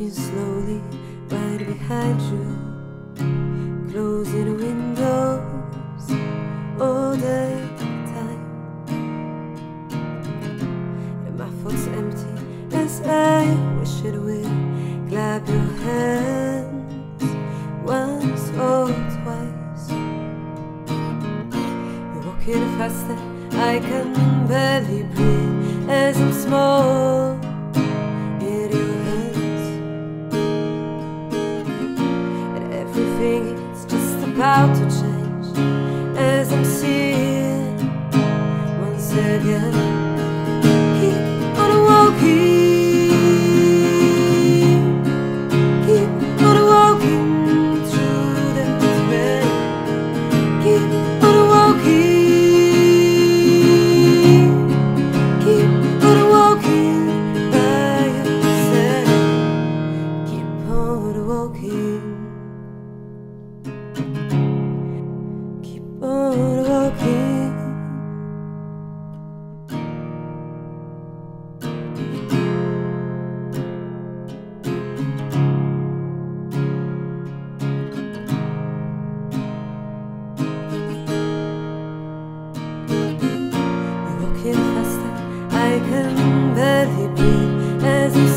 walking slowly right behind you, closing windows all the time. And my thoughts empty as I wish it would clap your hands once or twice. You're walking faster, I can barely breathe as I'm small about to change. him, but he plead as he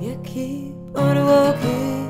You keep on walking.